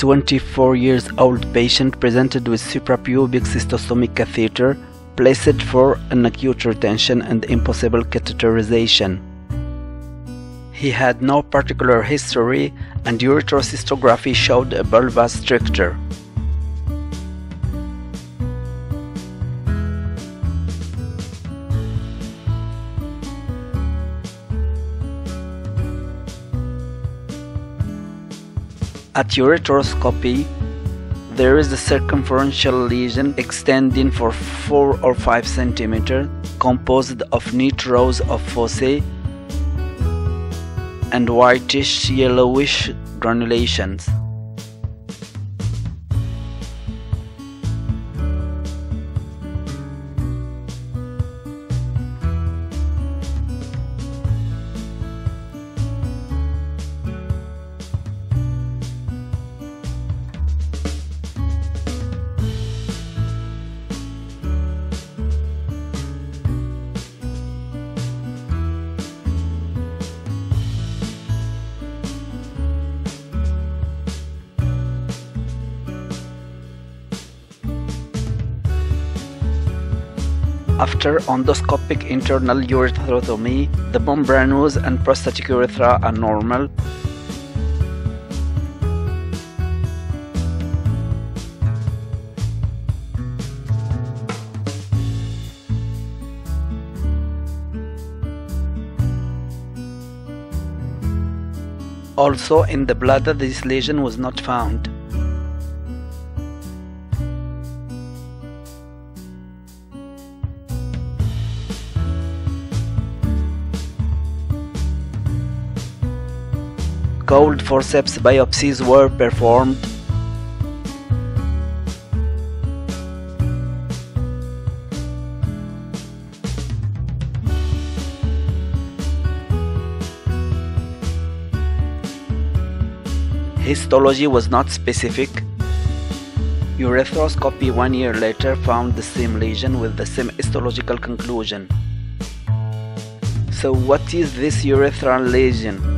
24 years old patient presented with suprapubic cystostomic catheter placed for an acute retention and impossible catheterization. He had no particular history and urethrocystography showed a bulbous stricture. At urethroscopy, there is a circumferential lesion extending for 4 or 5 cm, composed of neat rows of fossae and whitish yellowish granulations. After endoscopic internal urethrotomy, the membranous and prostatic urethra are normal. Also in the bladder this lesion was not found. Cold forceps biopsies were performed. Histology was not specific. Urethroscopy one year later found the same lesion with the same histological conclusion. So what is this urethral lesion?